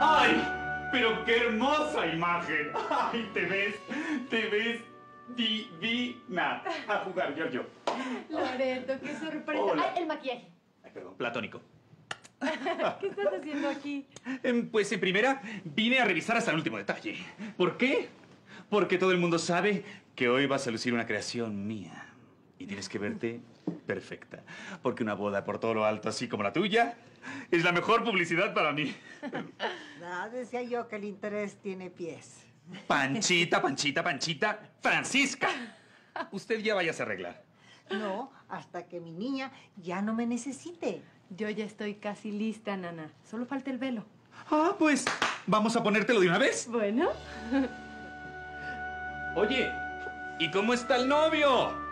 ¡Ay! Pero qué hermosa imagen. ¡Ay, te ves! ¡Te ves divina! A jugar, Giorgio. Loreto, qué sorpresa. Hola. Ay, el maquillaje. Ay, perdón, platónico. ¿Qué estás haciendo aquí? Em, Pues en primera, vine a revisar hasta el último detalle. ¿Por qué? Porque todo el mundo sabe que hoy vas a lucir una creación mía. Y tienes que verte perfecta. Porque una boda por todo lo alto, así como la tuya, es la mejor publicidad para mí. Ah, decía yo que el interés tiene pies. Panchita, Panchita, Panchita, Francisca. Usted ya vaya a arreglar. No, hasta que mi niña ya no me necesite. Yo ya estoy casi lista, Nana. Solo falta el velo. Ah, pues, ¿vamos a ponértelo de una vez? Bueno. Oye, ¿y cómo está el novio?